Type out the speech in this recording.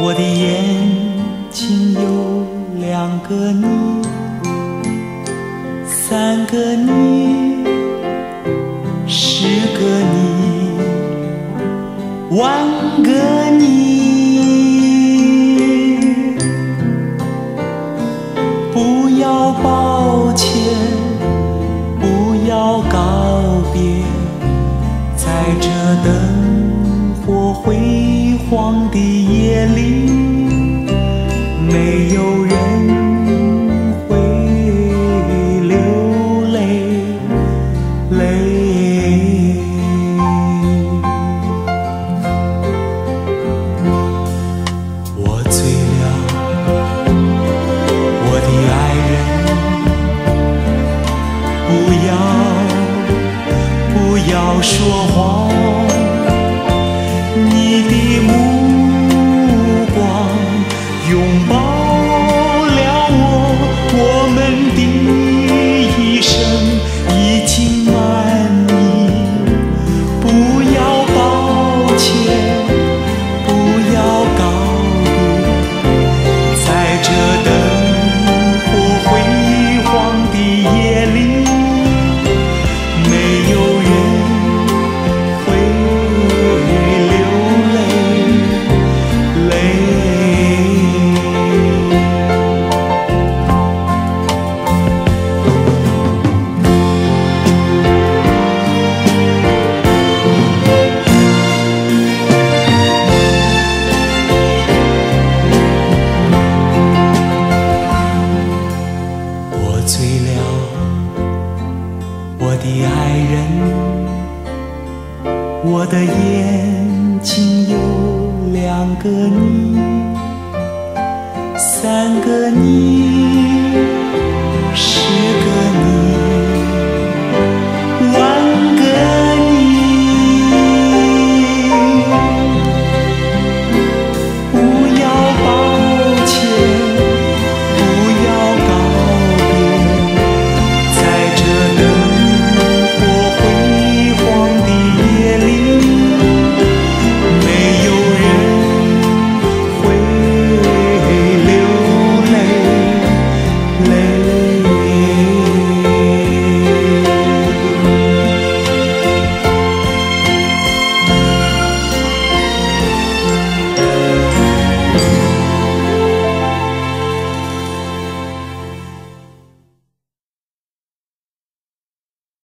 我的眼睛有两个你，三个你，十个你，万个你。不要抱歉，不要告别，在这灯要不要说谎，你的我的爱人，我的眼睛有两个你，三个你，